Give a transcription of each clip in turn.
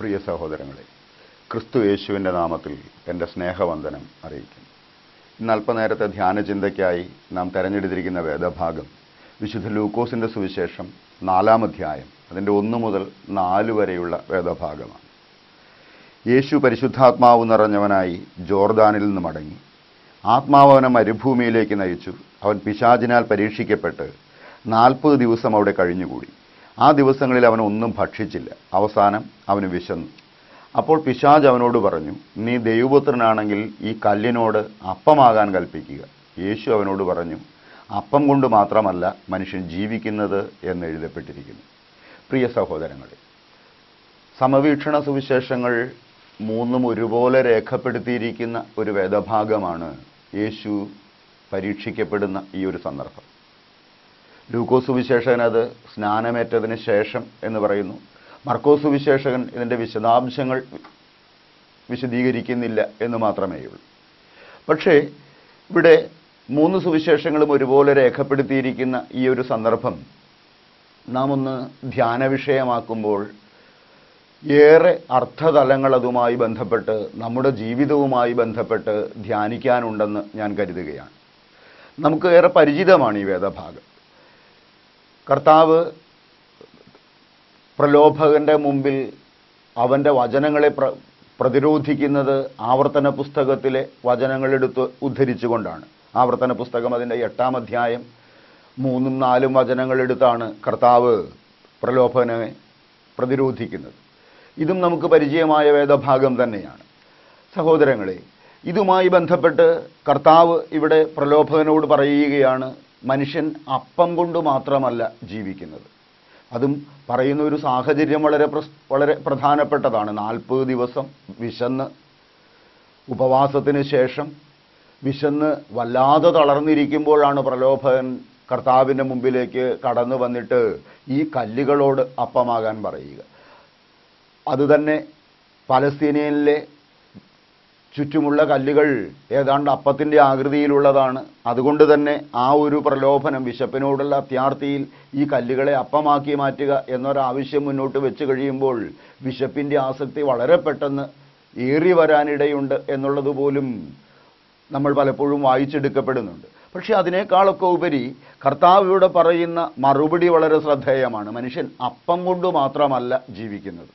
പ്രിയ സഹോദരങ്ങളെ ക്രിസ്തു യേശുവിന്റെ നാമത്തിൽ എന്റെ സ്നേഹവന്ദനം അറിയിക്കുന്നു. ഇന്ന് അല്പനേരത്തെ ധ്യാനചിന്തയ്ക്കായി നാം തെരഞ്ഞെടുത്തിരിക്കുന്ന വേദഭാഗം വിശുദ്ധ ലൂക്കോസിന്റെ സുവിശേഷം നാലാം അധ്യായം അതിന്റെ ഒന്ന് മുതൽ നാല് വരെയുള്ള വേദഭാഗമാണ്. യേശു പരിശുദ്ധാത്മാവ് നിറഞ്ഞവനായി ജോർദാനിൽ നിന്ന് മടങ്ങി. ആത്മാവനം മരുഭൂമിയിലേക്ക് നയിച്ചു. അവൻ പിശാചിനാൽ പരീക്ഷിക്കപ്പെട്ട് നാൽപ്പത് ദിവസം അവിടെ കഴിഞ്ഞുകൂടി. ആ ദിവസങ്ങളിൽ അവൻ ഒന്നും ഭക്ഷിച്ചില്ല. അവസാനം അവന് വിശന്നു. അപ്പോൾ പിശാജ് അവനോട് പറഞ്ഞു നീ ദൈവപുത്രനാണെങ്കിൽ ഈ കല്ലിനോട് അപ്പമാകാൻ കൽപ്പിക്കുക. യേശു അവനോട് പറഞ്ഞു അപ്പം കൊണ്ട് മാത്രമല്ല മനുഷ്യൻ ജീവിക്കുന്നത് എന്ന് എഴുതപ്പെട്ടിരിക്കുന്നു. പ്രിയ സഹോദരങ്ങളെ സമവീക്ഷണ സുവിശേഷങ്ങൾ മൂന്നും ഒരുപോലെ രേഖപ്പെടുത്തിയിരിക്കുന്ന ഒരു വേദഭാഗമാണ് യേശു പരീക്ഷിക്കപ്പെടുന്ന ഈ ഒരു സന്ദർഭം. ലൂക്കോസ് സുവിശേഷകൻ അത് സ്നാനമേറ്റതിന് ശേഷം എന്ന് പറയുന്നു. മർക്കോസ് സുവിശേഷകൻ ഇതിന്റെ വിശദാംശങ്ങൾ വിശദീകരിക്കുന്നില്ല എന്ന് മാത്രമേ ഉള്ളൂ. പക്ഷേ ഇവിടെ മൂന്ന് സുവിശേഷങ്ങളും ഒരുപോലെ രേഖപ്പെടുത്തിയിരിക്കുന്ന ഈ ഒരു സന്ദർഭം നാം ഒന്ന് ധ്യാന വിഷയമാക്കുമ്പോൾ ഏറെ അർത്ഥതലങ്ങൾ അതുമായി ബന്ധപ്പെട്ട് നമ്മുടെ ജീവിതവുമായി ബന്ധപ്പെട്ട് ധ്യാനിക്കാനുണ്ടെന്ന് ഞാൻ കരുതുകയാണ്. നമുക്ക് ഏറെ പരിചിതമാണ് ഈ വേദഭാഗം. കർത്താവ് പ്രലോഭകന്റെ മുമ്പിൽ അവന്റെ വചനങ്ങളെ പ്ര പ്രതിരോധിക്കുന്നത് ആവർത്തന പുസ്തകത്തിലെ വചനങ്ങളെടുത്ത് ഉദ്ധരിച്ചുകൊണ്ടാണ്. ആവർത്തന പുസ്തകം അതിന്റെ എട്ടാം അധ്യായം മൂന്നും നാലും വചനങ്ങളെടുത്താണ് കർത്താവ് പ്രലോഭനെ പ്രതിരോധിക്കുന്നത്. ഇതും നമുക്ക് പരിചയമായ വേദഭാഗം തന്നെയാണ്. സഹോദരങ്ങളെ ഇതുമായി ബന്ധപ്പെട്ട് കർത്താവ് ഇവിടെ പ്രലോഭകനോട് പറയുകയാണ് മനുഷ്യൻ അപ്പം കൊണ്ട് മാത്രമല്ല ജീവിക്കുന്നത്. അതും പറയുന്ന ഒരു സാഹചര്യം വളരെ വളരെ പ്രധാനപ്പെട്ടതാണ്. നാൽപ്പത് ദിവസം വിശന്ന് ഉപവാസത്തിന് ശേഷം വിശന്ന് വല്ലാതെ തളർന്നിരിക്കുമ്പോഴാണ് പ്രലോഭകൻ കർത്താവിന്റെ മുമ്പിലേക്ക് കടന്നു വന്നിട്ട് ഈ കല്ലുകളോട് അപ്പമാകാൻ പറയുക. അതുതന്നെ പലസ്തീനയിലെ ചുറ്റുമുള്ള കല്ലുകൾ ഏതാണ്ട് അപ്പത്തിന്റെ ആകൃതിയിലുള്ളതാണ്. അതുകൊണ്ട് തന്നെ ആ ഒരു പ്രലോഭനം വിശപ്പിനോടുള്ള അത്യാർത്തിയിൽ ഈ കല്ലുകളെ അപ്പമാക്കി മാറ്റുക എന്നൊരാവശ്യം മുന്നോട്ട് വെച്ച് കഴിയുമ്പോൾ വിശപ്പിന്റെ ആസക്തി വളരെ പെട്ടെന്ന് ഏറി വരാനിടയുണ്ട് എന്നുള്ളത് പോലും നമ്മൾ പലപ്പോഴും വായിച്ചെടുക്കപ്പെടുന്നുണ്ട്. പക്ഷേ അതിനേക്കാളൊക്കെ ഉപരി കർത്താവ് ഇവിടെ പറയുന്ന മറുപടി വളരെ ശ്രദ്ധേയമാണ്. മനുഷ്യൻ അപ്പം കൊണ്ട് മാത്രമല്ല ജീവിക്കുന്നത്.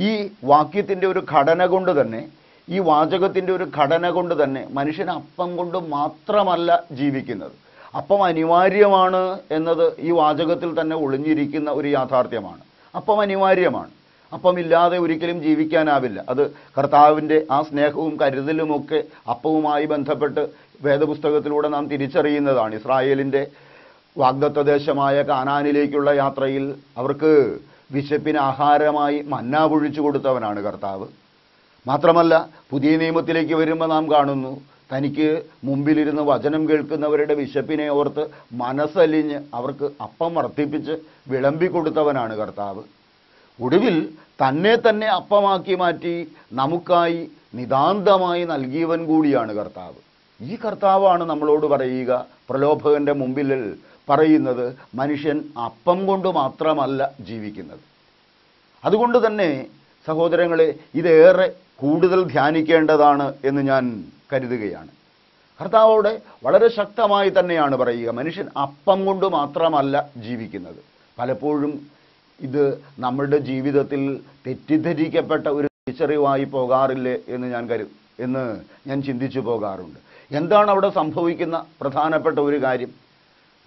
ഈ വാക്യത്തിന്റെ ഒരു ഘടന കൊണ്ട് തന്നെ ഈ വാചകത്തിന്റെ ഒരു ഘടന കൊണ്ട് തന്നെ മനുഷ്യൻ അപ്പം കൊണ്ട് മാത്രമല്ല ജീവിക്കുന്നത്. അപ്പം അനിവാര്യമാണ് എന്നത് ഈ വാചകത്തിൽ തന്നെ ഒളിഞ്ഞിരിക്കുന്ന ഒരു യാഥാർത്ഥ്യമാണ്. അപ്പം അനിവാര്യമാണ്. അപ്പമില്ലാതെ ഒരിക്കലും ജീവിക്കാനാവില്ല. അത് കർത്താവിന്റെ ആ സ്നേഹവും കരുതലുമൊക്കെ അപ്പവുമായി ബന്ധപ്പെട്ട് വേദപുസ്തകത്തിലൂടെ നാം തിരിച്ചറിയുന്നതാണ്. ഇസ്രായേലിന്റെ വാഗ്ദത്ത ദേശമായ കാനാനിലേക്കുള്ള യാത്രയിൽ അവർക്ക് വിശപ്പിന് ആഹാരമായി മന്ന പൊഴിച്ചു കൊടുത്തവനാണ് കർത്താവ്. മാത്രമല്ല പുതിയ നിയമത്തിലേക്ക് വരുമ്പോൾ നാം കാണുന്നു തനിക്ക് മുമ്പിലിരുന്ന് വചനം കേൾക്കുന്നവരുടെ വിശപ്പിനെ ഓർത്ത് മനസ്സലിഞ്ഞ് അവർക്ക് അപ്പം വർദ്ധിപ്പിച്ച് വിളമ്പിക്കൊടുത്തവനാണ് കർത്താവ്. ഒടുവിൽ തന്നെ തന്നെ അപ്പമാക്കി മാറ്റി നമുക്കായി നിതാന്തമായി നൽകിയവൻ കൂടിയാണ് കർത്താവ്. ഈ കർത്താവാണ് നമ്മളോട് പറയുക പ്രലോഭകന്റെ മുമ്പിൽ പറയുന്നത് മനുഷ്യൻ അപ്പം കൊണ്ട് മാത്രമല്ല ജീവിക്കുന്നത്. അതുകൊണ്ട് തന്നെ സഹോദരങ്ങളെ ഇതേറെ കൂടുതൽ ധ്യാനിക്കേണ്ടതാണ് എന്ന് ഞാൻ കരുതുകയാണ്. കർത്താവോടെ വളരെ ശക്തമായി തന്നെയാണ് പറയുക മനുഷ്യൻ അപ്പം കൊണ്ട് മാത്രമല്ല ജീവിക്കുന്നത്. പലപ്പോഴും ഇത് നമ്മളുടെ ജീവിതത്തിൽ തെറ്റിദ്ധരിക്കപ്പെട്ട ഒരു തിരിച്ചറിവായി പോകാറില്ലേ എന്ന് ഞാൻ കരു എന്ന് ഞാൻ ചിന്തിച്ചു പോകാറുണ്ട്. എന്താണ് അവിടെ സംഭവിക്കുന്ന പ്രധാനപ്പെട്ട ഒരു കാര്യം?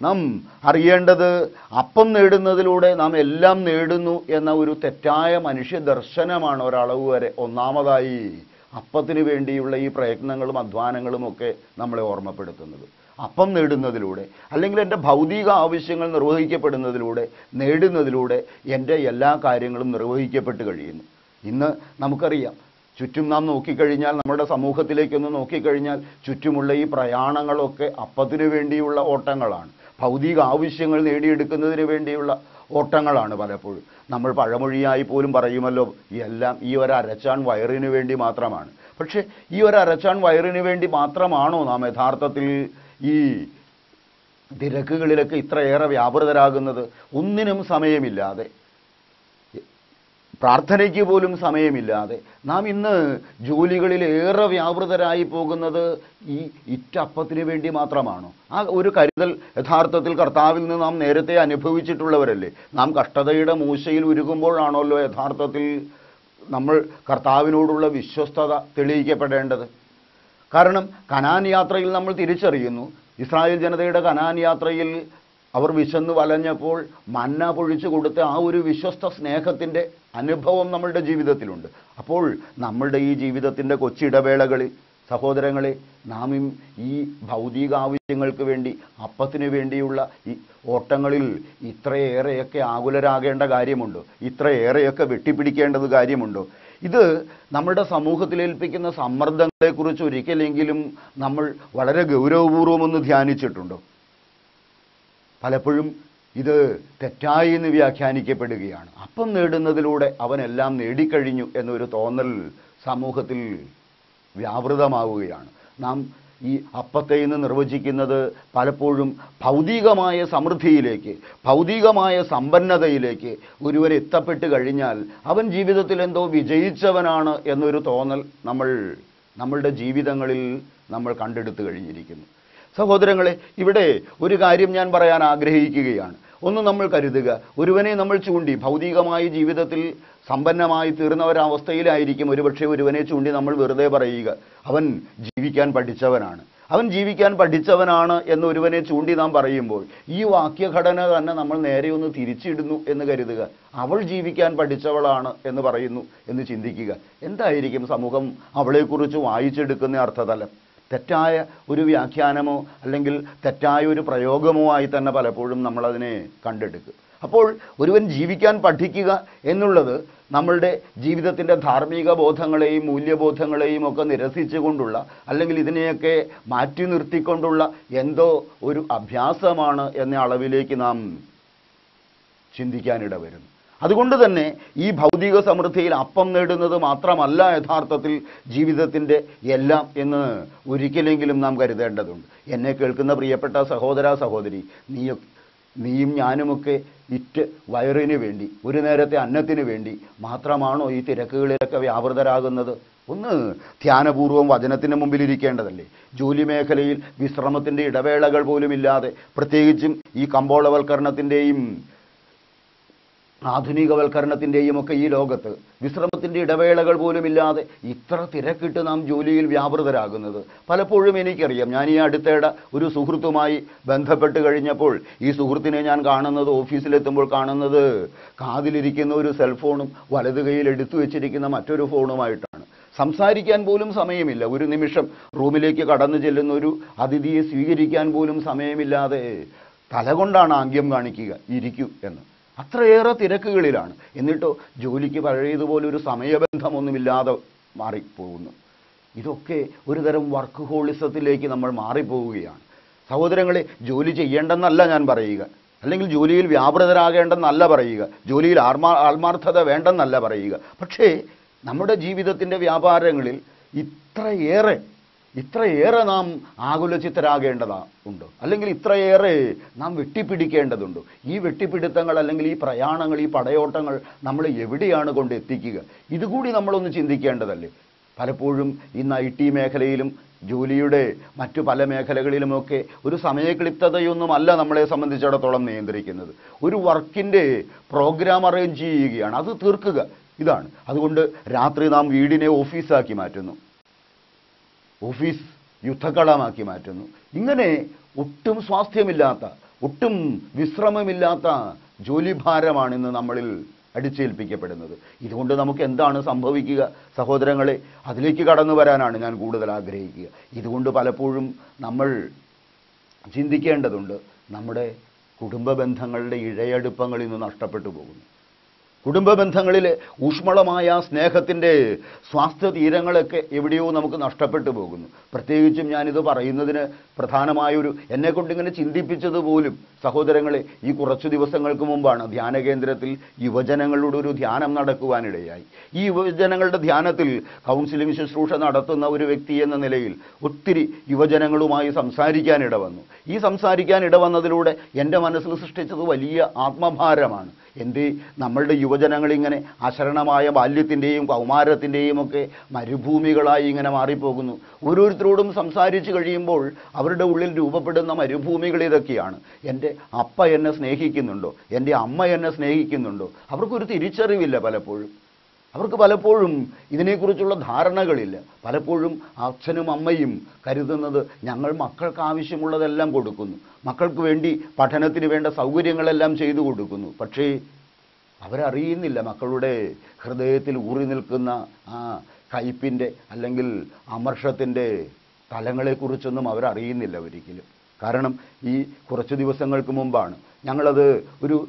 നാം അറിയേണ്ടത് അപ്പം നേടുന്നതിലൂടെ നാം എല്ലാം നേടുന്നു എന്ന ഒരു തെറ്റായ മനുഷ്യ ദർശനമാണ് ഒരളവ് വരെ. ഒന്നാമതായി അപ്പത്തിന് വേണ്ടിയുള്ള ഈ പ്രയത്നങ്ങളും അധ്വാനങ്ങളും ഒക്കെ നമ്മളെ ഓർമ്മപ്പെടുത്തുന്നത്. അപ്പം നേടുന്നതിലൂടെ അല്ലെങ്കിൽ എന്റെ ഭൗതിക ആവശ്യങ്ങൾ നിർവഹിക്കപ്പെടുന്നതിലൂടെ നേടുന്നതിലൂടെ എന്റെ എല്ലാ കാര്യങ്ങളും നിർവഹിക്കപ്പെട്ട് കഴിയുന്നു. ഇന്ന് നമുക്കറിയാം ചുറ്റും നാം നോക്കിക്കഴിഞ്ഞാൽ നമ്മുടെ സമൂഹത്തിലേക്കൊന്ന് നോക്കിക്കഴിഞ്ഞാൽ ചുറ്റുമുള്ള ഈ പ്രയാണങ്ങളൊക്കെ അപ്പത്തിനു വേണ്ടിയുള്ള ഓട്ടങ്ങളാണ്. ഭൗതിക ആവശ്യങ്ങൾ നേടിയെടുക്കുന്നതിന് വേണ്ടിയുള്ള ഓട്ടങ്ങളാണ് പലപ്പോഴും. നമ്മൾ പഴമൊഴിയായി പോലും പറയുമല്ലോ എല്ലാം ഈ ഒരു അരച്ചാൻ വയറിന് വേണ്ടി മാത്രമാണ്. പക്ഷേ ഈ ഒരു അരച്ചാൻ വയറിന് വേണ്ടി മാത്രമാണോ നാം യഥാർത്ഥത്തിൽ ഈ തിരക്കുകളിലൊക്കെ ഇത്രയേറെ വ്യാപൃതരാകുന്നത്? ഒന്നിനും സമയമില്ലാതെ. പ്രാർത്ഥനയ്ക്ക് പോലും സമയമില്ലാതെ നാം ഇന്ന് ജോലികളിൽ ഏറെ വ്യാപൃതരായി പോകുന്നത് ഈ ഇറ്റപ്പത്തിന് വേണ്ടി മാത്രമാണോ? ആ ഒരു കരുതൽ യഥാർത്ഥത്തിൽ കർത്താവിൽ നിന്ന് നാം നേരത്തെ അനുഭവിച്ചിട്ടുള്ളവരല്ലേ? നാം കഷ്ടതയുടെ മൂശയിൽ ഉരുകുമ്പോഴാണല്ലോ യഥാർത്ഥത്തിൽ നമ്മൾ കർത്താവിനോടുള്ള വിശ്വസ്തത തെളിയിക്കപ്പെടേണ്ടത്. കാരണം കനാൻ യാത്രയിൽ നമ്മൾ തിരിച്ചറിയുന്നു. ഇസ്രായേൽ ജനതയുടെ കനാൻ യാത്രയിൽ അവർ വിശന്ന് വലഞ്ഞപ്പോൾ മന്ന പൊഴിച്ചു കൊടുത്ത ആ ഒരു വിശ്വസ്ത സ്നേഹത്തിന്റെ അനുഭവം നമ്മളുടെ ജീവിതത്തിലുണ്ട്. അപ്പോൾ നമ്മളുടെ ഈ ജീവിതത്തിന്റെ കൊച്ചിടവേളകളിൽ സഹോദരങ്ങളെ നാം ഈ- ഭൗതിക ആവശ്യങ്ങൾക്ക് വേണ്ടി അപ്പത്തിനു വേണ്ടിയുള്ള ഈ ഓട്ടങ്ങളിൽ ഇത്രയേറെയൊക്കെ ആകുലരാകേണ്ട കാര്യമുണ്ടോ? ഇത്രയേറെയൊക്കെ വെട്ടിപ്പിടിക്കേണ്ടത് കാര്യമുണ്ടോ? ഇത് നമ്മുടെ സമൂഹത്തിൽ ഏൽപ്പിക്കുന്ന സമ്മർദ്ദങ്ങളെക്കുറിച്ച് ഒരിക്കലെങ്കിലും നമ്മൾ വളരെ ഗൗരവപൂർവം ഒന്ന് ധ്യാനിച്ചിട്ടുണ്ടോ? പലപ്പോഴും ഇത് തെറ്റായി എന്ന് വ്യാഖ്യാനിക്കപ്പെടുകയാണ്. അപ്പം നേടുന്നതിലൂടെ അവനെല്ലാം നേടിക്കഴിഞ്ഞു എന്നൊരു തോന്നൽ സമൂഹത്തിൽ വ്യാപൃതമാവുകയാണ്. നാം ഈ അപ്പത്തെ ഇന്ന് നിർവചിക്കുന്നത് പലപ്പോഴും ഭൗതികമായ സമൃദ്ധിയിലേക്ക് ഭൗതികമായ സമ്പന്നതയിലേക്ക് ഒരുവൻ എത്തപ്പെട്ട് കഴിഞ്ഞാൽ അവൻ ജീവിതത്തിൽ എന്തോ വിജയിച്ചവനാണ് എന്നൊരു തോന്നൽ നമ്മൾ നമ്മളുടെ ജീവിതങ്ങളിൽ നമ്മൾ കണ്ടെടുത്തു കഴിഞ്ഞിരിക്കുന്നു. സഹോദരങ്ങളെ ഇവിടെ ഒരു കാര്യം ഞാൻ പറയാൻ ആഗ്രഹിക്കുകയാണ്. ഒന്ന് നമ്മൾ കരുതുക. ഒരുവനെ നമ്മൾ ചൂണ്ടി ഭൗതികമായി ജീവിതത്തിൽ സമ്പന്നമായി തീർന്ന ഒരവസ്ഥയിലായിരിക്കും ഒരുപക്ഷെ ഒരുവനെ ചൂണ്ടി നമ്മൾ വെറുതെ പറയുക അവൻ ജീവിക്കാൻ പഠിച്ചവനാണ്. അവൻ ജീവിക്കാൻ പഠിച്ചവനാണ് എന്ന് ഒരുവനെ ചൂണ്ടി നാം പറയുമ്പോൾ ഈ വാക്യഘടന തന്നെ നമ്മൾ നേരെ ഒന്ന് തിരിച്ചിടുന്നു എന്ന് കരുതുക. അവൾ ജീവിക്കാൻ പഠിച്ചവളാണ് എന്ന് പറയുന്നു എന്ന് ചിന്തിക്കുക. എന്തായിരിക്കും സമൂഹം അവളെക്കുറിച്ച് വായിച്ചെടുക്കുന്ന അർത്ഥതലം? തെറ്റായ ഒരു വ്യാഖ്യാനമോ അല്ലെങ്കിൽ തെറ്റായ ഒരു പ്രയോഗമോ ആയി തന്നെ പലപ്പോഴും നമ്മളതിനെ കണ്ടെടുക്കുക അപ്പോൾ ഒരുവൻ ജീവിക്കാൻ പഠിക്കുക എന്നുള്ളത് നമ്മളുടെ ജീവിതത്തിന്റെ ധാർമ്മിക ബോധങ്ങളെയും മൂല്യബോധങ്ങളെയും ഒക്കെ നിരസിച്ചുകൊണ്ടുള്ള അല്ലെങ്കിൽ ഇതിനെയൊക്കെ മാറ്റി നിർത്തിക്കൊണ്ടുള്ള എന്തോ ഒരു അഭ്യാസമാണ് എന്ന അളവിലേക്ക് നാം ചിന്തിക്കാനിട വരുന്നു അതുകൊണ്ട് തന്നെ ഈ ഭൗതിക സമൃദ്ധിയിൽ അപ്പം നേടുന്നത് മാത്രമല്ല യഥാർത്ഥത്തിൽ ജീവിതത്തിന്റെ എല്ലാം എന്ന് ഒരിക്കലെങ്കിലും നാം കരുതേണ്ടതുണ്ട്. എന്നെ കേൾക്കുന്ന പ്രിയപ്പെട്ട സഹോദര സഹോദരി നീ നീയും ഞാനുമൊക്കെ ഇറ്റ് വയറിന് വേണ്ടി ഒരു നേരത്തെ അന്നത്തിന് വേണ്ടി മാത്രമാണോ ഈ തിരക്കുകളിലൊക്കെ വ്യാപൃതരാകുന്നത്? ഒന്ന് ധ്യാനപൂർവം വചനത്തിന് മുമ്പിൽ ഇരിക്കേണ്ടതല്ലേ? ജോലി മേഖലയിൽ വിശ്രമത്തിന്റെ ഇടവേളകൾ പോലുമില്ലാതെ പ്രത്യേകിച്ചും ഈ കമ്പോളവൽക്കരണത്തിന്റെയും ആധുനികവൽക്കരണത്തിന്റെയും ഒക്കെ ഈ ലോകത്ത് വിശ്രമത്തിന്റെ ഇടവേളകൾ പോലുമില്ലാതെ ഇത്ര തിരക്കിട്ട് നാം ജോലിയിൽ വ്യാപൃതരാകുന്നത്. പലപ്പോഴും എനിക്കറിയാം. ഞാൻ ഈ അടുത്തേടെ ഒരു സുഹൃത്തുമായി ബന്ധപ്പെട്ട് കഴിഞ്ഞപ്പോൾ ഈ സുഹൃത്തിനെ ഞാൻ കാണുന്നത് ഓഫീസിലെത്തുമ്പോൾ കാണുന്നത് കാതിലിരിക്കുന്ന ഒരു സെൽഫോണും വലതു കൈയിൽ എടുത്തു വെച്ചിരിക്കുന്ന മറ്റൊരു ഫോണുമായിട്ടാണ് സംസാരിക്കാൻ പോലും സമയമില്ല. ഒരു നിമിഷം റൂമിലേക്ക് കടന്നു ചെല്ലുന്ന ഒരു അതിഥിയെ സ്വീകരിക്കാൻ പോലും സമയമില്ലാതെ തലകൊണ്ടാണ് ആംഗ്യം കാണിക്കുക. ഇരിക്കൂ എന്ന്. അത്രയേറെ തിരക്കുകളിലാണ്. എന്നിട്ടോ ജോലിക്ക് പഴയതുപോലെ ഒരു സമയബന്ധമൊന്നുമില്ലാതെ മാറിപ്പോകുന്നു. ഇതൊക്കെ ഒരുതരം വർക്ക് ഹോളിസത്തിലേക്ക് നമ്മൾ മാറിപ്പോവുകയാണ് സഹോദരങ്ങളെ ജോലി ചെയ്യേണ്ടെന്നല്ല ഞാൻ പറയുക. അല്ലെങ്കിൽ ജോലിയിൽ വ്യാപൃതരാകേണ്ടെന്നല്ല പറയുക. ജോലിയിൽ ആത്മാ ആത്മാർത്ഥത വേണ്ടെന്നല്ല പറയുക. പക്ഷേ നമ്മുടെ ജീവിതത്തിന്റെ വ്യാപാരങ്ങളിൽ ഇത്രയേറെ ഇത്രയേറെ നാം ആകുലചിത്തരാകേണ്ടതാ ഉണ്ട്? അല്ലെങ്കിൽ ഇത്രയേറെ നാം വെട്ടിപ്പിടിക്കേണ്ടതുണ്ട്? ഈ വെട്ടിപ്പിടുത്തങ്ങൾ അല്ലെങ്കിൽ ഈ പ്രയാണങ്ങൾ ഈ പടയോട്ടങ്ങൾ നമ്മൾ എവിടെയാണ് കൊണ്ട് എത്തിക്കുക ഇതുകൂടി നമ്മളൊന്ന് ചിന്തിക്കേണ്ടതല്ലേ? പലപ്പോഴും ഇന്ന് ഐ ടി മേഖലയിലും ജോലിയുടെ മറ്റു പല മേഖലകളിലുമൊക്കെ ഒരു സമയക്ലിപ്തതയൊന്നുമല്ല നമ്മളെ സംബന്ധിച്ചിടത്തോളം നിയന്ത്രിക്കുന്നത്. ഒരു വർക്കിന്റെ പ്രോഗ്രാം അറേഞ്ച് ചെയ്യുകയാണ്. അത് തീർക്കുക. ഇതാണ്. അതുകൊണ്ട് രാത്രി നാം വീടിനെ ഓഫീസാക്കി മാറ്റുന്നു. ഓഫീസ് യുദ്ധക്കളമാക്കി മാറ്റുന്നു. ഇങ്ങനെ ഒട്ടും സ്വാസ്ഥ്യമില്ലാത്ത ഒട്ടും വിശ്രമമില്ലാത്ത ജോലിഭാരമാണ് ഇന്ന് നമ്മളിൽ അടിച്ചേൽപ്പിക്കപ്പെടുന്നത്. ഇതുകൊണ്ട് നമുക്ക് എന്താണ് സംഭവിക്കുക? സഹോദരങ്ങളെ അതിലേക്ക് കടന്നു വരാനാണ് ഞാൻ കൂടുതൽ ആഗ്രഹിക്കുക. ഇതുകൊണ്ട് പലപ്പോഴും നമ്മൾ ചിന്തിക്കേണ്ടതുണ്ട്. നമ്മുടെ കുടുംബ ബന്ധങ്ങളുടെ ഇഴയടുപ്പങ്ങൾ ഇന്ന് നഷ്ടപ്പെട്ടു പോകുന്നു. കുടുംബ ബന്ധങ്ങളിൽ ഊഷ്മളമായ സ്നേഹത്തിന്റെ സ്വാസ്ഥ്യ തീരങ്ങളൊക്കെ എവിടെയോ നമുക്ക് നഷ്ടപ്പെട്ടു പോകുന്നു. പ്രത്യേകിച്ചും ഞാനിത് പറയുന്നതിന് പ്രധാനമായൊരു എന്നെക്കൊണ്ടിങ്ങനെ ചിന്തിപ്പിച്ചത് പോലും സഹോദരങ്ങളെ ഈ കുറച്ചു ദിവസങ്ങൾക്ക് മുമ്പാണ് ധ്യാന കേന്ദ്രത്തിൽ യുവജനങ്ങളുടെ ഒരു ധ്യാനം നടക്കുവാനിടയായി. ഈ യുവജനങ്ങളുടെ ധ്യാനത്തിൽ കൗൺസിലിംഗ് ശുശ്രൂഷ നടത്തുന്ന ഒരു വ്യക്തി എന്ന നിലയിൽ ഒത്തിരി യുവജനങ്ങളുമായി സംസാരിക്കാനിട വന്നു. ഈ സംസാരിക്കാനിട വന്നതിലൂടെ എന്റെ മനസ്സിൽ സൃഷ്ടിച്ചത് വലിയ ആത്മഭാരമാണ്. എന്തേ? നമ്മളുടെ യുവജനങ്ങൾ ഇങ്ങനെ അശരണമായ ബാല്യത്തിന്റെയും കൗമാരത്തിന്റെയും ഒക്കെ മരുഭൂമികളായി ഇങ്ങനെ മാറിപ്പോകുന്നു. ഓരോരുത്തരോടും സംസാരിച്ചു കഴിയുമ്പോൾ അവരുടെ ഉള്ളിൽ രൂപപ്പെടുന്ന മരുഭൂമികൾ ഇതൊക്കെയാണ്. എന്റെ അപ്പ എന്നെ സ്നേഹിക്കുന്നുണ്ടോ? എന്റെ അമ്മ എന്നെ സ്നേഹിക്കുന്നുണ്ടോ? അവർക്കൊരു തിരിച്ചറിവില്ല പലപ്പോഴും. അവർക്ക് പലപ്പോഴും ഇതിനെക്കുറിച്ചുള്ള ധാരണകളില്ല. പലപ്പോഴും അച്ഛനും അമ്മയും കരുതുന്നത് ഞങ്ങൾ മക്കൾക്ക് ആവശ്യമുള്ളതെല്ലാം കൊടുക്കുന്നു. മക്കൾക്ക് വേണ്ടി പഠനത്തിന് വേണ്ട സൗകര്യങ്ങളെല്ലാം ചെയ്തു കൊടുക്കുന്നു. പക്ഷേ അവരറിയുന്നില്ല മക്കളുടെ ഹൃദയത്തിൽ ഊറി നിൽക്കുന്ന ആ കയ്പിന്റെ അല്ലെങ്കിൽ അമർഷത്തിന്റെ തലങ്ങളെക്കുറിച്ചൊന്നും അവരറിയുന്നില്ല ഒരിക്കലും. കാരണം ഈ കുറച്ച് ദിവസങ്ങൾക്ക് മുമ്പാണ്. ഞങ്ങളത് ഒരു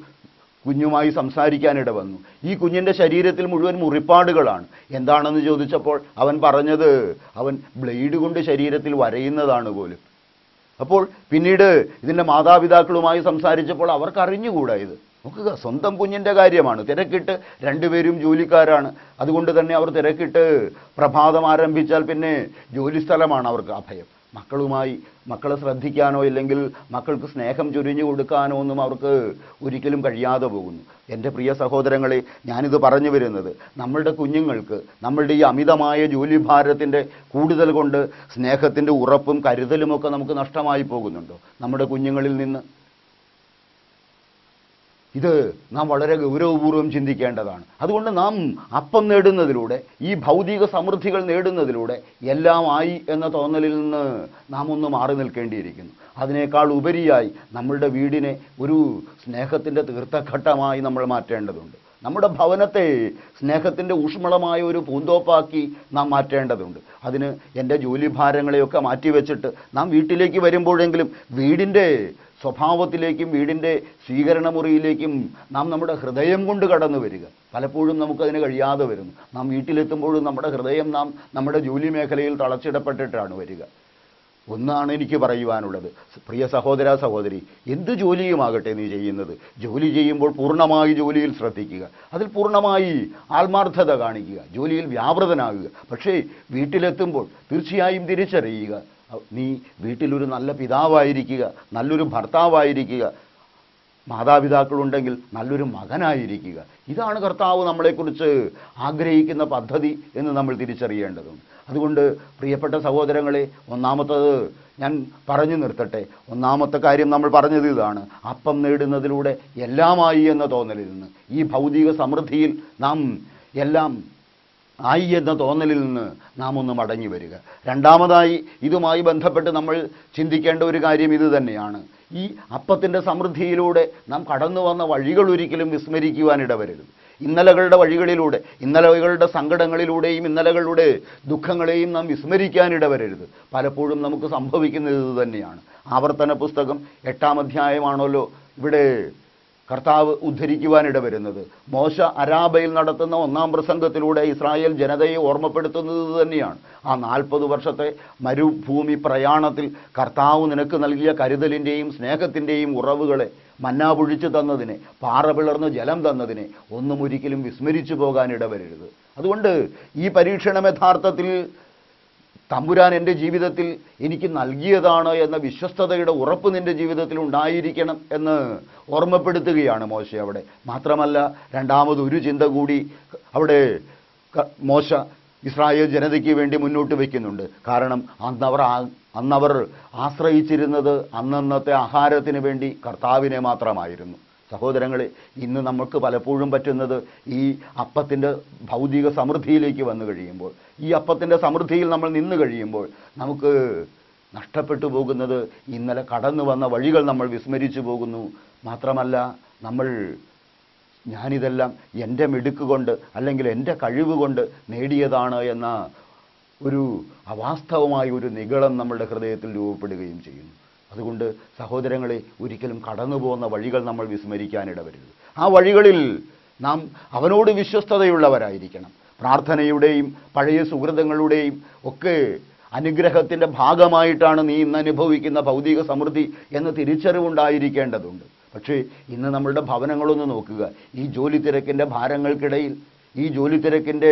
കുഞ്ഞുമായി സംസാരിക്കാനിട വന്നു. ഈ കുഞ്ഞിന്റെ ശരീരത്തിൽ മുഴുവൻ മുറിപ്പാടുകളാണ്. എന്താണെന്ന് ചോദിച്ചപ്പോൾ അവൻ പറഞ്ഞത് അവൻ ബ്ലേഡ് കൊണ്ട് ശരീരത്തിൽ വരയുന്നതാണ് പോലും. അപ്പോൾ പിന്നീട് ഇതിന്റെ മാതാപിതാക്കളുമായി സംസാരിച്ചപ്പോൾ അവർക്ക് അറിഞ്ഞുകൂടാ ഇത്. നോക്കുക സ്വന്തം കുഞ്ഞിന്റെ കാര്യമാണ്. തിരക്കിട്ട് രണ്ടുപേരും ജോലിക്കാരാണ്. അതുകൊണ്ട് തന്നെ അവർ തിരക്കിട്ട് പ്രഭാതം ആരംഭിച്ചാൽ പിന്നെ ജോലിസ്ഥലമാണ് അവർക്ക് അഭയം. മക്കളുമായി മക്കളെ ശ്രദ്ധിക്കാനോ ഇല്ലെങ്കിൽ മക്കൾക്ക് സ്നേഹം ചൊരിഞ്ഞു കൊടുക്കാനോ ഒന്നും അവർക്ക് ഒരിക്കലും കഴിയാതെ പോകുന്നു. എന്റെ പ്രിയ സഹോദരങ്ങളെ ഞാനിത് പറഞ്ഞു വരുന്നത് നമ്മളുടെ കുഞ്ഞുങ്ങൾക്ക് നമ്മളുടെ ഈ അമിതമായ ജോലിഭാരത്തിന്റെ കൂടുതൽ കൊണ്ട് സ്നേഹത്തിന്റെ ഉറപ്പും കരുതലുമൊക്കെ നമുക്ക് നഷ്ടമായി പോകുന്നുണ്ടോ? നമ്മുടെ കുഞ്ഞുങ്ങളിൽ നിന്ന് ഇത് നാം വളരെ ഗൗരവപൂർവം ചിന്തിക്കേണ്ടതാണ്. അതുകൊണ്ട് നാം അപ്പം നേടുന്നതിലൂടെ ഈ ഭൗതിക സമൃദ്ധികൾ നേടുന്നതിലൂടെ എല്ലാം ആയി എന്ന തോന്നലിൽ നിന്ന് നാം ഒന്ന് മാറി നിൽക്കേണ്ടിയിരിക്കുന്നു. അതിനേക്കാൾ ഉപരിയായി നമ്മളുടെ വീടിനെ ഒരു സ്നേഹത്തിന്റെ തീർത്ഥഘട്ടമായി നമ്മൾ മാറ്റേണ്ടതുണ്ട്. നമ്മുടെ ഭവനത്തെ സ്നേഹത്തിന്റെ ഊഷ്മളമായ ഒരു പൂന്തോപ്പാക്കി നാം മാറ്റേണ്ടതുണ്ട്. അതിന് എന്റെ ജോലിഭാരങ്ങളെയൊക്കെ മാറ്റിവെച്ചിട്ട് നാം വീട്ടിലേക്ക് വരുമ്പോഴെങ്കിലും വീടിന്റെ സ്വഭാവത്തിലേക്കും വീടിന്റെ സ്വീകരണമുറിയിലേക്കും നാം നമ്മുടെ ഹൃദയം കൊണ്ട് കടന്നു വരിക. പലപ്പോഴും നമുക്കതിന് കഴിയാതെ വരുന്നു. നാം വീട്ടിലെത്തുമ്പോഴും നമ്മുടെ ഹൃദയം നാം നമ്മുടെ ജോലി മേഖലയിൽ തളച്ചിടപ്പെട്ടിട്ടാണ് വരിക. ഒന്നാണ് എനിക്ക് പറയുവാനുള്ളത്. പ്രിയ സഹോദര സഹോദരി എന്ത് ജോലിയുമാകട്ടെ നീ ചെയ്യുന്നത്? ജോലി ചെയ്യുമ്പോൾ പൂർണമായി ജോലിയിൽ ശ്രദ്ധിക്കുക. അതിൽ പൂർണമായി ആത്മാർത്ഥത കാണിക്കുക. ജോലിയിൽ വ്യാപൃതനാകുക. പക്ഷേ വീട്ടിലെത്തുമ്പോൾ തീർച്ചയായും തിരിച്ചറിയുക. നീ വീട്ടിലൊരു നല്ല പിതാവായിരിക്കുക നല്ലൊരു ഭർത്താവായിരിക്കുക മാതാപിതാക്കളുണ്ടെങ്കിൽ നല്ലൊരു മകനായിരിക്കുക. ഇതാണ് കർത്താവ് നമ്മളെക്കുറിച്ച് ആഗ്രഹിക്കുന്ന പദ്ധതി എന്ന് നമ്മൾ തിരിച്ചറിയേണ്ടതുണ്ട്. അതുകൊണ്ട് പ്രിയപ്പെട്ട സഹോദരങ്ങളെ ഒന്നാമത്തത് ഞാൻ പറഞ്ഞു നിർത്തട്ടെ. ഒന്നാമത്തെ കാര്യം നമ്മൾ പറഞ്ഞത് ഇതാണ്. അപ്പം നേടുന്നതിലൂടെ എല്ലാമായി എന്ന തോന്നലിൽ നിന്ന് ഈ ഭൗതിക സമൃദ്ധിയിൽ നാം എല്ലാം ആയി എന്ന തോന്നലിൽ നിന്ന് നാം ഒന്ന് മടങ്ങി വരിക. രണ്ടാമതായി ഇതുമായി ബന്ധപ്പെട്ട് നമ്മൾ ചിന്തിക്കേണ്ട ഒരു കാര്യം ഇത് തന്നെയാണ്. ഈ അപ്പത്തിന്റെ സമൃദ്ധിയിലൂടെ നാം കടന്നു വന്ന വഴികൾ ഒരിക്കലും വിസ്മരിക്കുവാനിടവരരുത് ഇന്നലകളുടെ വഴികളിലൂടെ ഇന്നലകളുടെ സങ്കടങ്ങളിലൂടെയും ഇന്നലകളുടെ ദുഃഖങ്ങളെയും നാം വിസ്മരിക്കാനിടവരരുത് പലപ്പോഴും നമുക്ക് സംഭവിക്കുന്നത് ഇതുതന്നെയാണ് ആവർത്തന പുസ്തകം എട്ടാം അധ്യായമാണല്ലോ ഇവിടെ കർത്താവ് ഉദ്ധരിക്കുവാനിട വരുന്നത് മോശ അരാബയിൽ നടത്തുന്ന ഒന്നാം പ്രസംഗത്തിലൂടെ ഇസ്രായേൽ ജനതയെ ഓർമ്മപ്പെടുത്തുന്നത് തന്നെയാണ്. ആ നാൽപ്പത് വർഷത്തെ മരുഭൂമി പ്രയാണത്തിൽ കർത്താവ് നിനക്ക് നൽകിയ കരുതലിന്റെയും സ്നേഹത്തിന്റെയും ഉറവുകളെ മന്നാ പൊഴിച്ചു തന്നതിനെ പാറ പിളർന്ന് ജലം തന്നതിനെ ഒന്നും ഒരിക്കലും വിസ്മരിച്ചു പോകാനിടവരരുത് അതുകൊണ്ട് ഈ പരീക്ഷണം യഥാർത്ഥത്തിൽ തമ്പുരാൻ എന്റെ ജീവിതത്തിൽ എനിക്ക് നൽകിയതാണ് എന്ന വിശ്വസ്തതയുടെ ഉറപ്പ് നിന്റെ ജീവിതത്തിൽ ഉണ്ടായിരിക്കണം എന്ന് ഓർമ്മപ്പെടുത്തുകയാണ് മോശ അവിടെ. മാത്രമല്ല രണ്ടാമത് ഒരു ചിന്ത കൂടി അവിടെ മോശ ഇസ്രായേൽ ജനതയ്ക്ക് വേണ്ടി മുന്നോട്ട് വയ്ക്കുന്നുണ്ട് കാരണം അന്നവർ അന്നവർ ആശ്രയിച്ചിരുന്നത് അന്നന്നത്തെ ആഹാരത്തിന് വേണ്ടി കർത്താവിനെ മാത്രമായിരുന്നു. സഹോദരങ്ങളെ ഇന്ന് നമുക്ക് പലപ്പോഴും പറ്റുന്നത് ഈ അപ്പത്തിന്റെ ഭൗതിക സമൃദ്ധിയിലേക്ക് വന്നു കഴിയുമ്പോൾ ഈ അപ്പത്തിന്റെ സമൃദ്ധിയിൽ നമ്മൾ നിന്ന് കഴിയുമ്പോൾ നമുക്ക് നഷ്ടപ്പെട്ടു പോകുന്നത് ഇന്നലെ കടന്നു വന്ന വഴികൾ നമ്മൾ വിസ്മരിച്ചു പോകുന്നു. മാത്രമല്ല നമ്മൾ ഞാനിതെല്ലാം എന്റെ മിടുക്ക് കൊണ്ട് അല്ലെങ്കിൽ എന്റെ കഴിവ് കൊണ്ട് നേടിയതാണ് എന്ന ഒരു അവാസ്തവമായ ഒരു നിഗളം നമ്മളുടെ ഹൃദയത്തിൽ രൂപപ്പെടുകയും ചെയ്യുന്നു. അതുകൊണ്ട് സഹോദരങ്ങളെ ഒരിക്കലും കടന്നു പോകുന്ന വഴികൾ നമ്മൾ വിസ്മരിക്കാനിടവരുത്. ആ വഴികളിൽ നാം അവനോട് വിശ്വസ്തതയുള്ളവരായിരിക്കണം. പ്രാർത്ഥനയുടെയും പഴയ സുഹൃതങ്ങളുടെയും ഒക്കെ അനുഗ്രഹത്തിന്റെ ഭാഗമായിട്ടാണ് നീ ഇന്ന് അനുഭവിക്കുന്ന ഭൗതിക സമൃദ്ധി എന്ന തിരിച്ചറിവുണ്ടായിരിക്കേണ്ടതുണ്ട്. പക്ഷേ ഇന്ന് നമ്മളുടെ ഭവനങ്ങളൊന്ന് നോക്കുക. ഈ ജോലി തിരക്കിന്റെ ഭാരങ്ങൾക്കിടയിൽ ഈ ജോലി തിരക്കിന്റെ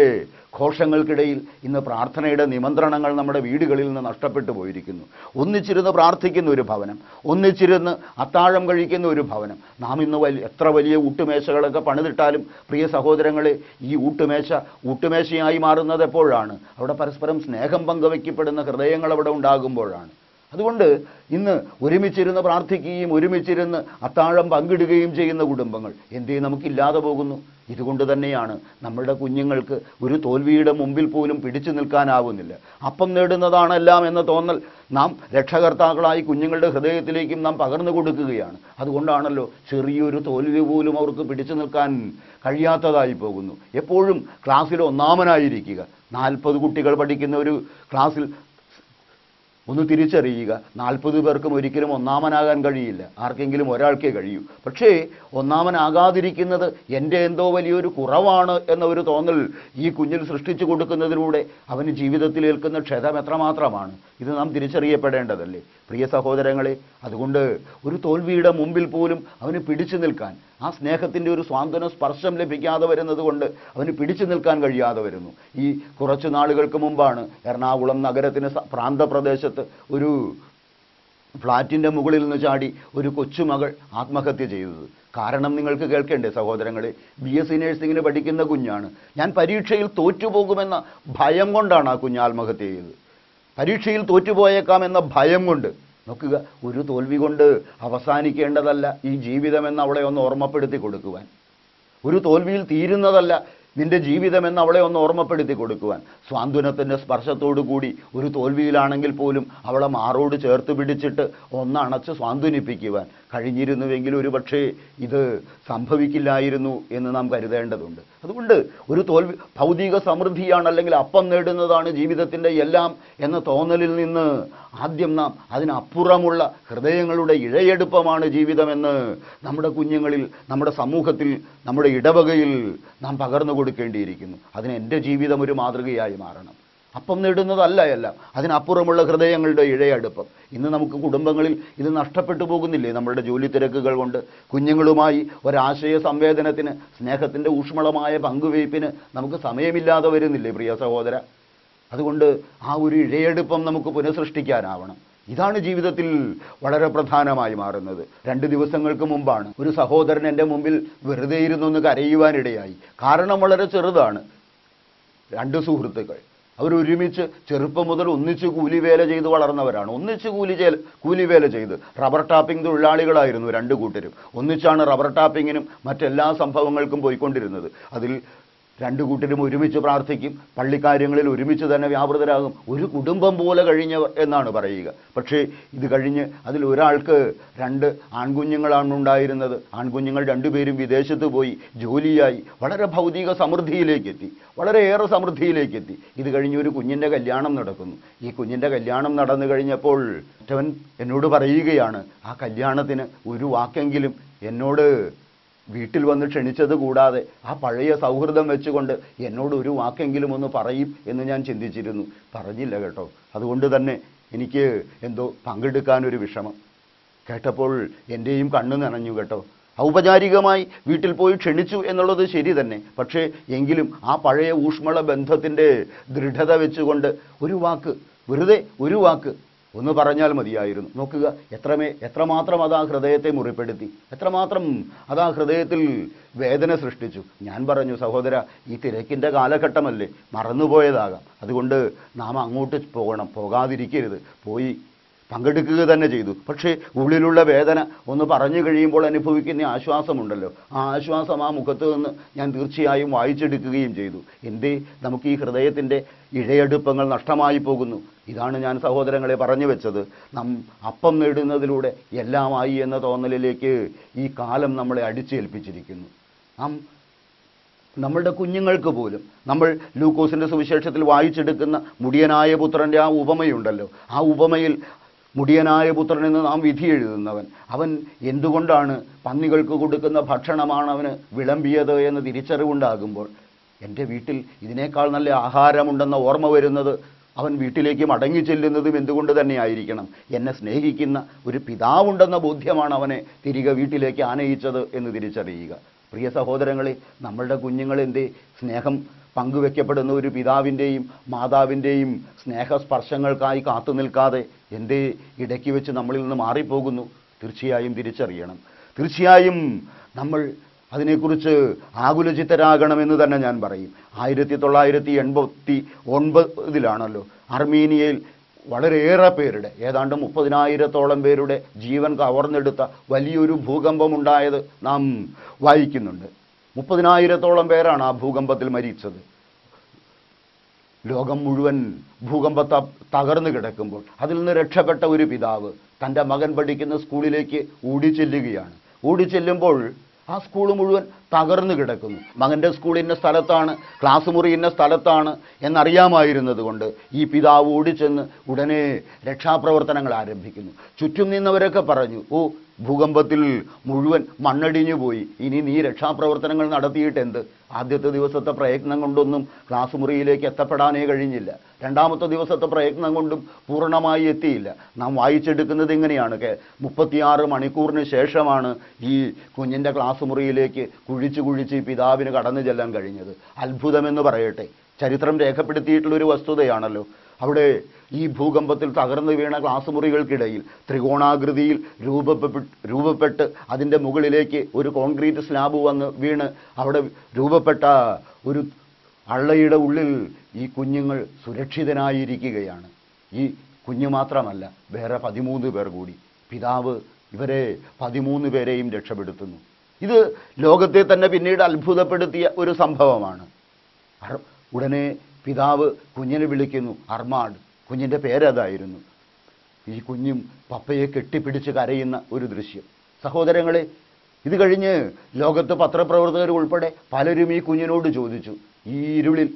ഘോഷങ്ങൾക്കിടയിൽ ഇന്ന് പ്രാർത്ഥനയുടെ നിമന്ത്രണങ്ങൾ നമ്മുടെ വീടുകളിൽ നിന്ന് നഷ്ടപ്പെട്ടു പോയിരിക്കുന്നു. ഒന്നിച്ചിരുന്ന് പ്രാർത്ഥിക്കുന്ന ഒരു ഭവനം ഒന്നിച്ചിരുന്ന് അത്താഴം കഴിക്കുന്ന ഒരു ഭവനം. നാം ഇന്ന് വലിയ എത്ര വലിയ ഊട്ടുമേശകളൊക്കെ പണിതിട്ടാലും പ്രിയ സഹോദരങ്ങളെ ഈ ഊട്ടുമേശ ഊട്ടുമേശയായി മാറുന്നത് എപ്പോഴാണ്? അവിടെ പരസ്പരം സ്നേഹം പങ്കുവയ്ക്കപ്പെടുന്ന ഹൃദയങ്ങൾ അവിടെ ഉണ്ടാകുമ്പോഴാണ്. അതുകൊണ്ട് ഇന്ന് ഒരുമിച്ചിരുന്ന് പ്രാർത്ഥിക്കുകയും ഒരുമിച്ചിരുന്ന് അത്താഴം പങ്കിടുകയും ചെയ്യുന്ന കുടുംബങ്ങൾ എന്തേ നമുക്കില്ലാതെ പോകുന്നു? ഇതുകൊണ്ട് തന്നെയാണ് നമ്മുടെ കുഞ്ഞുങ്ങൾക്ക് ഒരു തോൽവിയുടെ മുമ്പിൽ പോലും പിടിച്ചു നിൽക്കാനാവുന്നില്ല. അപ്പം നേടുന്നതാണ് എല്ലാം എന്ന തോന്നൽ നാം രക്ഷകർത്താക്കളായി കുഞ്ഞുങ്ങളുടെ ഹൃദയത്തിലേക്കും നാം പകർന്നു കൊടുക്കുകയാണ്. അതുകൊണ്ടാണല്ലോ ചെറിയൊരു തോൽവി പോലും അവർക്ക് പിടിച്ചു നിൽക്കാൻ കഴിയാത്തതായി പോകുന്നു. എപ്പോഴും ക്ലാസ്സിൽ ഒന്നാമനായിരിക്കുക. നാൽപ്പത് കുട്ടികൾ പഠിക്കുന്ന ഒരു ക്ലാസ്സിൽ ഒന്ന് തിരിച്ചറിയുക. നാൽപ്പത് പേർക്കും ഒരിക്കലും ഒന്നാമനാകാൻ കഴിയില്ല. ആർക്കെങ്കിലും ഒരാൾക്കേ കഴിയൂ. പക്ഷേ ഒന്നാമനാകാതിരിക്കുന്നത് എന്റെ എന്തോ വലിയൊരു കുറവാണ് എന്ന ഒരു തോന്നൽ ഈ കുഞ്ഞിൽ സൃഷ്ടിച്ചു കൊടുക്കുന്നതിലൂടെ അവന് ജീവിതത്തിൽ ഏൽക്കുന്ന ക്ഷതം എത്രമാത്രമാണ്? ഇത് നാം തിരിച്ചറിയപ്പെടേണ്ടതല്ലേ? പ്രിയ സഹോദരങ്ങളെ അതുകൊണ്ട് ഒരു തോൽവിയുടെ മുമ്പിൽ പോലും അവന് പിടിച്ചു നിൽക്കാൻ ആ സ്നേഹത്തിന്റെ ഒരു സ്വാന്തന സ്പർശം ലഭിക്കാതെ വരുന്നത് കൊണ്ട് അവന് പിടിച്ചു നിൽക്കാൻ കഴിയാതെ വരുന്നു. ഈ കുറച്ച് നാളുകൾക്ക് മുമ്പാണ് എറണാകുളം നഗരത്തിന് പ്രാന്തപ്രദേശത്ത് ഒരു ഫ്ലാറ്റിന്റെ മുകളിൽ നിന്ന് ചാടി ഒരു കൊച്ചുമകൾ ആത്മഹത്യ ചെയ്തത്. കാരണം നിങ്ങൾക്ക് കേൾക്കേണ്ടേ സഹോദരങ്ങളെ ബി എസ് സി നേഴ്സിങ്ങിന് പഠിക്കുന്ന കുഞ്ഞാണ്. ഞാൻ പരീക്ഷയിൽ തോറ്റുപോകുമെന്ന ഭയം കൊണ്ടാണ് ആ കുഞ്ഞ് ആത്മഹത്യ ചെയ്തത്. പരീക്ഷയിൽ തോറ്റുപോയേക്കാം എന്ന ഭയം കൊണ്ട് നോക്കുക ഒരു തോൽവി കൊണ്ട് അവസാനിക്കേണ്ടതല്ല ഈ ജീവിതമെന്ന് അവളെ ഒന്ന് ഓർമ്മപ്പെടുത്തി കൊടുക്കുവാൻ. ഒരു തോൽവിയിൽ തീരുന്നതല്ല നിന്റെ ജീവിതമെന്ന് അവളെ ഒന്ന് ഓർമ്മപ്പെടുത്തി കൊടുക്കുവാൻ. സ്വാന്തനത്തിന്റെ സ്പർശത്തോടു കൂടി ഒരു തോൽവിയിലാണെങ്കിൽ പോലും അവളെ മാറോട് ചേർത്ത് പിടിച്ചിട്ട് ഒന്നണച്ച് സ്വാന്തനിപ്പിക്കുവാൻ. കഴിഞ്ഞിരുന്നുവെങ്കിൽ ഒരു പക്ഷേ ഇത് സംഭവിക്കില്ലായിരുന്നു എന്ന് നാം കരുതേണ്ടതുണ്ട്. അതുകൊണ്ട് ഒരു തോൽവി ഭൗതിക സമൃദ്ധിയാണ് അല്ലെങ്കിൽ അപ്പം നേടുന്നതാണ് ജീവിതത്തിന്റെ എല്ലാം എന്ന തോന്നലിൽ നിന്ന് ആദ്യം നാം അതിനപ്പുറമുള്ള ഹൃദയങ്ങളുടെ ഇഴയെടുപ്പമാണ് ജീവിതമെന്ന് നമ്മുടെ കുഞ്ഞുങ്ങളിൽ നമ്മുടെ സമൂഹത്തിൽ നമ്മുടെ ഇടവകയിൽ നാം പകർന്നു കൊടുക്കേണ്ടിയിരിക്കുന്നു. അതിന് എന്റെ ജീവിതം ഒരു മാതൃകയായി മാറണം. അപ്പം നേടുന്നതല്ല എല്ലാം. അതിനപ്പുറമുള്ള ഹൃദയങ്ങളുടെ ഇഴയടുപ്പം. ഇന്ന് നമുക്ക് കുടുംബങ്ങളിൽ ഇത് നഷ്ടപ്പെട്ടു പോകുന്നില്ലേ? നമ്മളുടെ ജോലി തിരക്കുകൾ കൊണ്ട് കുഞ്ഞുങ്ങളുമായി ഒരാശയ സംവേദനത്തിന് സ്നേഹത്തിന്റെ ഊഷ്മളമായ പങ്കുവയ്പ്പിന് നമുക്ക് സമയമില്ലാതെ വരുന്നില്ലേ പ്രിയ സഹോദര? അതുകൊണ്ട് ആ ഒരു ഇഴയടുപ്പം നമുക്ക് പുനഃസൃഷ്ടിക്കാനാവണം. ഇതാണ് ജീവിതത്തിൽ വളരെ പ്രധാനമായി മാറുന്നത്. രണ്ട് ദിവസങ്ങൾക്ക് മുമ്പാണ് ഒരു സഹോദരൻ എന്റെ മുമ്പിൽ വെറുതെ ഇരുന്നൊന്ന് കരയുവാനിടയായി. കാരണം വളരെ ചെറുതാണ്. രണ്ട് സുഹൃത്തുക്കൾ. അവരൊരുമിച്ച് ചെറുപ്പം മുതൽ ഒന്നിച്ച് കൂലിവേല ചെയ്ത് വളർന്നവരാണ്. ഒന്നിച്ച് കൂലി കൂലിവേല ചെയ്ത്. റബ്ബർ ടാപ്പിംഗ് തൊഴിലാളികളായിരുന്നു രണ്ട് കൂട്ടരും. ഒന്നിച്ചാണ് റബ്ബർ ടാപ്പിങ്ങിനും മറ്റെല്ലാ സംഭവങ്ങൾക്കും പോയിക്കൊണ്ടിരുന്നത്. അതിൽ രണ്ട് കൂട്ടരും ഒരുമിച്ച് പ്രാർത്ഥിക്കും. പള്ളിക്കാര്യങ്ങളിൽ ഒരുമിച്ച് തന്നെ വ്യാപൃതരാകും. ഒരു കുടുംബം പോലെ കഴിഞ്ഞവർ എന്നാണ് പറയുക. പക്ഷേ ഇത് കഴിഞ്ഞ് അതിൽ ഒരാൾക്ക് രണ്ട് ആൺകുഞ്ഞുങ്ങളാണ് ഉണ്ടായിരുന്നത്. ആൺകുഞ്ഞുങ്ങൾ രണ്ടുപേരും വിദേശത്ത് പോയി ജോലിയായി വളരെ ഭൗതിക സമൃദ്ധിയിലേക്ക് എത്തി വളരെയേറെ സമൃദ്ധിയിലേക്ക് എത്തി ഇത് കഴിഞ്ഞ് ഒരു കുഞ്ഞിന്റെ കല്യാണം നടക്കുന്നു. ഈ കുഞ്ഞിന്റെ കല്യാണം നടന്നു കഴിഞ്ഞപ്പോൾ മറ്റവൻ എന്നോട് പറയുകയാണ് ആ കല്യാണത്തിന് ഒരു വാക്കെങ്കിലും എന്നോട് വീട്ടിൽ വന്ന് ക്ഷണിച്ചത് കൂടാതെ ആ പഴയ സൗഹൃദം വെച്ചുകൊണ്ട് എന്നോട് ഒരു വാക്കെങ്കിലും ഒന്ന് പറയും എന്ന് ഞാൻ ചിന്തിച്ചിരുന്നു. പറഞ്ഞില്ല കേട്ടോ. അതുകൊണ്ട് തന്നെ എനിക്ക് എന്തോ പങ്കെടുക്കാനൊരു വിഷമം. കേട്ടപ്പോൾ എന്റെയും കണ്ണു നനഞ്ഞു കേട്ടോ. ഔപചാരികമായി വീട്ടിൽ പോയി ക്ഷണിച്ചു എന്നുള്ളത് ശരി തന്നെ. പക്ഷേ എങ്കിലും ആ പഴയ ഊഷ്മള ബന്ധത്തിന്റെ ദൃഢത വെച്ചുകൊണ്ട് ഒരു വാക്ക് വെറുതെ ഒരു വാക്ക് ഒന്ന് പറഞ്ഞാൽ മതിയായിരുന്നു. നോക്കുക എത്രമേ എത്രമാത്രം അത് ആ ഹൃദയത്തെ മുറിപ്പെടുത്തി എത്രമാത്രം അത് ആ ഹൃദയത്തിൽ വേദന സൃഷ്ടിച്ചു. ഞാൻ പറഞ്ഞു സഹോദര ഈ തിരക്കിന്റെ കാലഘട്ടമല്ലേ മറന്നുപോയതാകാം. അതുകൊണ്ട് നാം അങ്ങോട്ട് പോകണം പോകാതിരിക്കരുത്. പോയി പങ്കെടുക്കുക തന്നെ ചെയ്തു. പക്ഷേ ഉള്ളിലുള്ള വേദന ഒന്ന് പറഞ്ഞു കഴിയുമ്പോൾ അനുഭവിക്കുന്ന ആശ്വാസമുണ്ടല്ലോ. ആ ആശ്വാസം ആ മുഖത്ത് നിന്ന് ഞാൻ തീർച്ചയായും വായിച്ചെടുക്കുകയും ചെയ്തു. എന്തേ? നമുക്ക് ഈ ഹൃദയത്തിന്റെ ഇഴയടുപ്പങ്ങൾ നഷ്ടമായി പോകുന്നു. ഇതാണ് ഞാൻ സഹോദരങ്ങളെ പറഞ്ഞു വെച്ചത്. നം അപ്പം നേടുന്നതിലൂടെ എല്ലാമായി എന്ന തോന്നലിലേക്ക് ഈ കാലം നമ്മളെ അടിച്ചേൽപ്പിച്ചിരിക്കുന്നു. നാം നമ്മളുടെ കുഞ്ഞുങ്ങൾക്ക് പോലും നമ്മൾ ലൂക്കോസിന്റെ സുവിശേഷത്തിൽ വായിച്ചെടുക്കുന്ന മുടിയനായ പുത്രന്റെ ആ ഉപമയുണ്ടല്ലോ. ആ ഉപമയിൽ മുടിയനായ പുത്രൻ എന്ന് നാം വിധി എഴുതുന്നവൻ. അവൻ എന്തുകൊണ്ടാണ് പന്നികൾക്ക് കൊടുക്കുന്ന ഭക്ഷണമാണ് അവന് വിളമ്പിയത് എന്ന് തിരിച്ചറിവുണ്ടാകുമ്പോൾ എന്റെ വീട്ടിൽ ഇതിനേക്കാൾ നല്ല ആഹാരമുണ്ടെന്ന ഓർമ്മ വരുന്നത് അവൻ വീട്ടിലേക്ക് മടങ്ങി ചെല്ലുന്നതും എന്തുകൊണ്ട് തന്നെ ആയിരിക്കണം? എന്നെ സ്നേഹിക്കുന്ന ഒരു പിതാവുണ്ടെന്ന ബോധ്യമാണ് അവനെ തിരികെ വീട്ടിലേക്ക് ആനയിച്ചത് എന്ന് തിരിച്ചറിയുക. പ്രിയ സഹോദരങ്ങളെ നമ്മളുടെ കുഞ്ഞുങ്ങളെന്തേ സ്നേഹം പങ്കുവെക്കപ്പെടുന്ന ഒരു പിതാവിന്റെയും മാതാവിന്റെയും സ്നേഹസ്പർശങ്ങൾക്കായി കാത്തു നിൽക്കാതെ എന്തേ ഇടയ്ക്ക് വെച്ച് നമ്മളിൽ നിന്ന് മാറിപ്പോകുന്നു. തീർച്ചയായും തിരിച്ചറിയണം. തീർച്ചയായും നമ്മൾ അതിനെക്കുറിച്ച് ആകുലചിത്തരാകണമെന്ന് തന്നെ ഞാൻ പറയും. ആയിരത്തി തൊള്ളായിരത്തി എൺപത്തി ഒൻപതിലാണല്ലോ അർമീനിയയിൽ വളരെയേറെ പേരുടെ ഏതാണ്ട് മുപ്പതിനായിരത്തോളം പേരുടെ ജീവൻ കവർന്നെടുത്ത വലിയൊരു ഭൂകമ്പമുണ്ടായത് നാം വായിക്കുന്നുണ്ട്. മുപ്പതിനായിരത്തോളം പേരാണ് ആ ഭൂകമ്പത്തിൽ മരിച്ചത്. ലോകം മുഴുവൻ ഭൂകമ്പത്ത തകർന്നു കിടക്കുമ്പോൾ അതിൽ നിന്ന് രക്ഷപ്പെട്ട ഒരു പിതാവ് തന്റെ മകൻ പഠിക്കുന്ന സ്കൂളിലേക്ക് ഓടിച്ചെല്ലുകയാണ്. ഓടിച്ചെല്ലുമ്പോൾ ആ സ്കൂൾ മുഴുവൻ തകർന്നു കിടക്കുന്നു. മകന്റെ സ്കൂൾ ഇന്ന സ്ഥലത്താണ് ക്ലാസ് മുറി ഇന്ന സ്ഥലത്താണ് എന്നറിയാമായിരുന്നത് കൊണ്ട് ഈ പിതാവ് ഓടിച്ചെന്ന് ഉടനെ രക്ഷാപ്രവർത്തനങ്ങൾ ആരംഭിക്കുന്നു. ചുറ്റും നിന്നവരൊക്കെ പറഞ്ഞു ഓ ഭൂകമ്പത്തിൽ മുഴുവൻ മണ്ണടിഞ്ഞു പോയി. ഇനി നീ രക്ഷാപ്രവർത്തനങ്ങൾ നടത്തിയിട്ട് എന്ത്? ആദ്യത്തെ ദിവസത്തെ പ്രയത്നം കൊണ്ടൊന്നും ക്ലാസ് മുറിയിലേക്ക് എത്തപ്പെടാനേ കഴിഞ്ഞില്ല. രണ്ടാമത്തെ ദിവസത്തെ പ്രയത്നം കൊണ്ടും പൂർണമായി എത്തിയില്ല. നാം വായിച്ചെടുക്കുന്നത് ഇങ്ങനെയാണ്. മുപ്പത്തിയാറ് മണിക്കൂറിന് ശേഷമാണ് ഈ കുഞ്ഞിന്റെ ക്ലാസ് മുറിയിലേക്ക് കുഴിച്ച് കുഴിച്ച് പിതാവിന് കടന്നു ചെല്ലാൻ കഴിഞ്ഞത്. അത്ഭുതമെന്ന് പറയട്ടെ. ചരിത്രം രേഖപ്പെടുത്തിയിട്ടുള്ളൊരു വസ്തുതയാണല്ലോ. അവിടെ ഈ ഭൂകമ്പത്തിൽ തകർന്നു വീണ ക്ലാസ് മുറികൾക്കിടയിൽ ത്രികോണാകൃതിയിൽ രൂപപ്പെട്ട് രൂപപ്പെട്ട് അതിന്റെ മുകളിലേക്ക് ഒരു കോൺക്രീറ്റ് സ്ലാബ് വന്ന് വീണ് അവിടെ രൂപപ്പെട്ട ഒരു അള്ളയുടെ ഉള്ളിൽ ഈ കുഞ്ഞുങ്ങൾ സുരക്ഷിതനായിരിക്കുകയാണ്. ഈ കുഞ്ഞു മാത്രമല്ല വേറെ പതിമൂന്ന് പേർ കൂടി. പിതാവ് ഇവരെ പതിമൂന്ന് പേരെയും രക്ഷപ്പെടുത്തുന്നു. ഇത് ലോകത്തെ തന്നെ പിന്നീട് അത്ഭുതപ്പെടുത്തിയ ഒരു സംഭവമാണ്. ഉടനെ പിതാവ് കുഞ്ഞിനെ വിളിക്കുന്നു. അർമാഡ്. കുഞ്ഞിന്റെ പേരതായിരുന്നു. ഈ കുഞ്ഞും പപ്പയെ കെട്ടിപ്പിടിച്ച് കരയുന്ന ഒരു ദൃശ്യം. സഹോദരങ്ങളെ ഇത് കഴിഞ്ഞ് ലോകത്ത് പത്രപ്രവർത്തകർ ഉൾപ്പെടെ പലരും ഈ കുഞ്ഞിനോട് ചോദിച്ചു. ഈ ഇരുളിൽ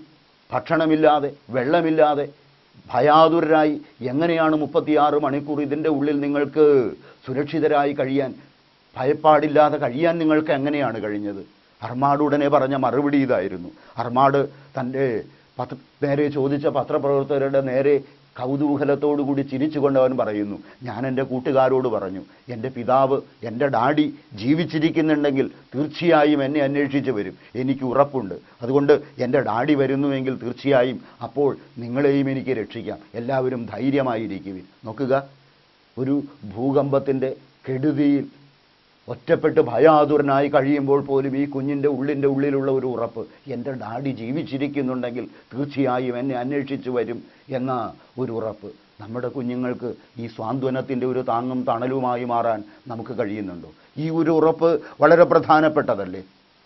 ഭക്ഷണമില്ലാതെ വെള്ളമില്ലാതെ ഭയാതുരരായി എങ്ങനെയാണ് മുപ്പത്തിയാറ് മണിക്കൂർ ഇതിന്റെ ഉള്ളിൽ നിങ്ങൾക്ക് സുരക്ഷിതരായി കഴിയാൻ ഭയപ്പാടില്ലാതെ കഴിയാൻ നിങ്ങൾക്ക് എങ്ങനെയാണ് കഴിഞ്ഞത്? അർമാഡ് ഉടനെ പറഞ്ഞ മറുപടി ഇതായിരുന്നു. അർമാഡ് തന്റെ പത്ര നേരെ ചോദിച്ച പത്രപ്രവർത്തകരുടെ നേരെ കൗതൂഹലത്തോടുകൂടി ചിരിച്ചുകൊണ്ട് അവൻ പറയുന്നു ഞാൻ എന്റെ കൂട്ടുകാരോട് പറഞ്ഞു എന്റെ പിതാവ് എന്റെ ഡാഡി ജീവിച്ചിരിക്കുന്നുണ്ടെങ്കിൽ തീർച്ചയായും എന്നെ അന്വേഷിച്ച് വരും. എനിക്ക് ഉറപ്പുണ്ട്. അതുകൊണ്ട് എന്റെ ഡാഡി വരുന്നുവെങ്കിൽ തീർച്ചയായും അപ്പോൾ നിങ്ങളെയും എനിക്ക് രക്ഷിക്കാം. എല്ലാവരും ധൈര്യമായിരിക്കുവിൻ. നോക്കുക ഒരു ഭൂകമ്പത്തിന്റെ കെടുതിയിൽ ഒറ്റപ്പെട്ട് ഭയാതുരനായി കഴിയുമ്പോൾ പോലും ഈ കുഞ്ഞിന്റെ ഉള്ളിന്റെ ഉള്ളിലുള്ള ഒരു ഉറപ്പ് എന്റെ ഡാഡി ജീവിച്ചിരിക്കുന്നുണ്ടെങ്കിൽ തീർച്ചയായും എന്നെ അന്വേഷിച്ചു വരും എന്ന ഒരു ഉറപ്പ് നമ്മുടെ കുഞ്ഞുങ്ങൾക്ക് ഈ സ്വാന്തനത്തിന്റെ ഒരു താങ്ങും തണലുമായി മാറാൻ നമുക്ക് കഴിയുന്നുണ്ടോ? ഈ ഒരു ഉറപ്പ് വളരെ പ്രധാനപ്പെട്ടതല്ലേ?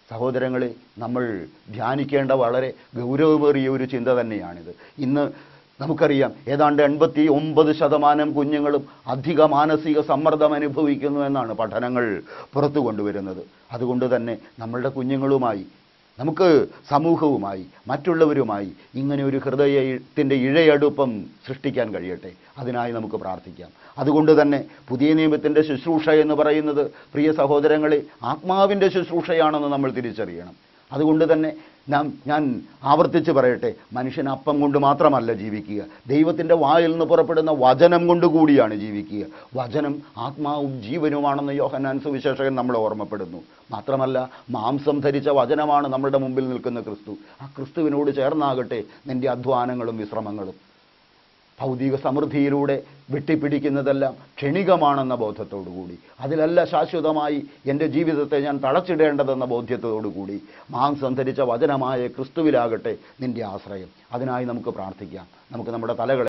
സഹോദരങ്ങളെ നമ്മൾ ധ്യാനിക്കേണ്ട വളരെ ഗൗരവമേറിയ ഒരു ചിന്ത തന്നെയാണിത്. ഇന്ന് നമുക്കറിയാം. ഏതാണ്ട് എൺപത്തി ഒമ്പത് ശതമാനം കുഞ്ഞുങ്ങളും അധിക മാനസിക സമ്മർദ്ദം അനുഭവിക്കുന്നു എന്നാണ് പഠനങ്ങൾ പുറത്തു കൊണ്ടുവരുന്നത്. അതുകൊണ്ട് തന്നെ നമ്മളുടെ കുഞ്ഞുങ്ങളുമായി നമുക്ക് സമൂഹവുമായി മറ്റുള്ളവരുമായി ഇങ്ങനെ ഒരു ഹൃദയത്തിന്റെ ഇഴയടുപ്പം സൃഷ്ടിക്കാൻ കഴിയട്ടെ. അതിനായി നമുക്ക് പ്രാർത്ഥിക്കാം. അതുകൊണ്ട് തന്നെ പുതിയ നിയമത്തിന്റെ ശുശ്രൂഷ എന്ന് പറയുന്നത് പ്രിയ സഹോദരങ്ങളെ ആത്മാവിന്റെ ശുശ്രൂഷയാണെന്ന് നമ്മൾ തിരിച്ചറിയണം. അതുകൊണ്ട് തന്നെ നാം ഞാൻ ആവർത്തിച്ച് പറയട്ടെ മനുഷ്യൻ അപ്പം കൊണ്ട് മാത്രമല്ല ജീവിക്കുക. ദൈവത്തിന്റെ വായിൽ നിന്ന് പുറപ്പെടുന്ന വചനം കൊണ്ട് കൂടിയാണ് ജീവിക്കുക. വചനം ആത്മാവും ജീവനുമാണെന്ന് യോഹനാൻ സുവിശേഷകൻ നമ്മളെ ഓർമ്മപ്പെടുന്നു. മാത്രമല്ല മാംസം ധരിച്ച വചനമാണ് നമ്മുടെ മുമ്പിൽ നിൽക്കുന്ന ക്രിസ്തു. ആ ക്രിസ്തുവിനോട് ചേർന്നാകട്ടെ നിന്റെ അധ്വാനങ്ങളും വിശ്രമങ്ങളും. ഭൗതിക സമൃദ്ധിയിലൂടെ വെട്ടിപ്പിടിക്കുന്നതെല്ലാം ക്ഷണികമാണെന്ന ബോധത്തോടുകൂടി അതിലല്ല ശാശ്വതമായി എന്റെ ജീവിതത്തെ ഞാൻ തളച്ചിടേണ്ടതെന്ന ബോധ്യത്തോടുകൂടി കൂടി മാംസം ധരിച്ച വചനമായ ക്രിസ്തുവിലാകട്ടെ നിന്റെ ആശ്രയം. അതിനായി നമുക്ക് പ്രാർത്ഥിക്കാം. നമുക്ക് നമ്മുടെ തലകളെ